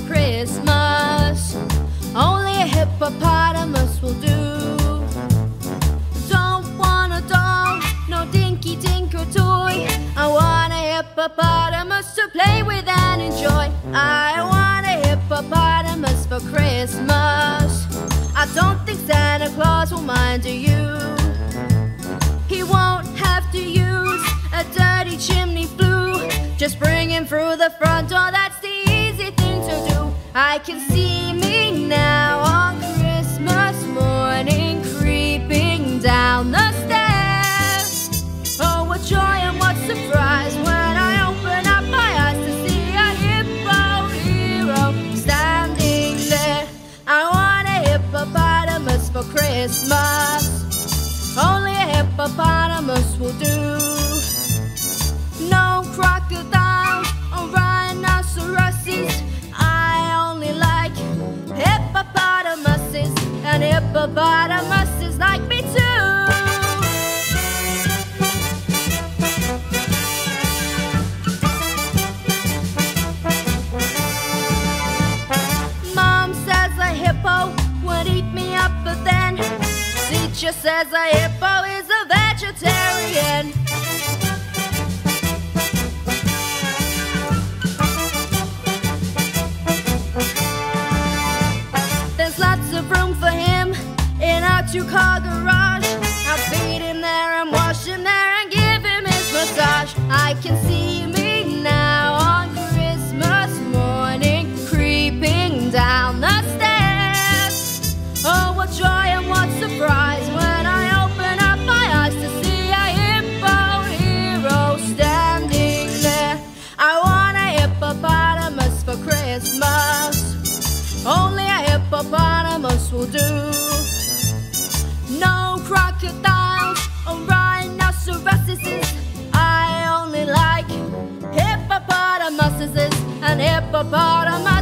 Christmas. Only a hippopotamus will do. Don't want a doll, no dinky Tinker Toy. I want a hippopotamus to play with and enjoy. I want a hippopotamus for Christmas. I don't think Santa Claus will mind, you? He won't have to use a dirty chimney flue. Just bring him through the front door, that's I can see me now on Christmas morning, creeping down the stairs. Oh, what joy and what surprise when I open up my eyes to see a hippo hero standing there. I want a hippopotamus for Christmas. Only a hippopotamus will do. No crocodiles and hippopotamuses like me too. Mom says a hippo would eat me up, but then teacher says a hippo is a vegetarian. Our two-car garage. I'll feed him there and wash him there and give him his massage. I can see me now on Christmas morning, creeping down the stairs. Oh, what joy and what surprise when I open up my eyes to see a hippo hero standing there. I want a hippopotamus for Christmas. Only a hippopotamus will do. Crocodiles or rhinoceroses. I only like hippopotamuses and hippopotamuses.